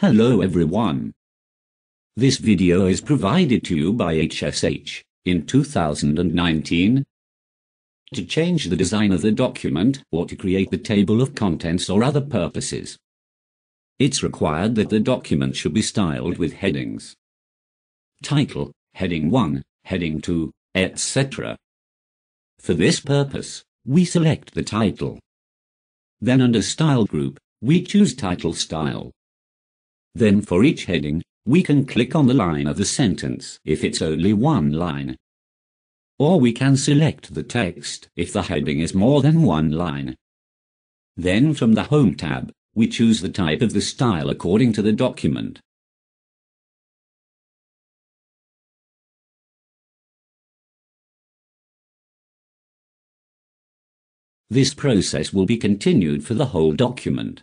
Hello everyone. This video is provided to you by HSH in 2019. To change the design of the document or to create the table of contents or other purposes. It's required that the document should be styled with headings. Title, Heading 1, Heading 2, etc. For this purpose, we select the title. Then under Style Group, we choose Title Style. Then for each heading, we can click on the line of the sentence if it's only one line. Or we can select the text if the heading is more than one line. Then from the Home tab, we choose the type of the style according to the document. This process will be continued for the whole document.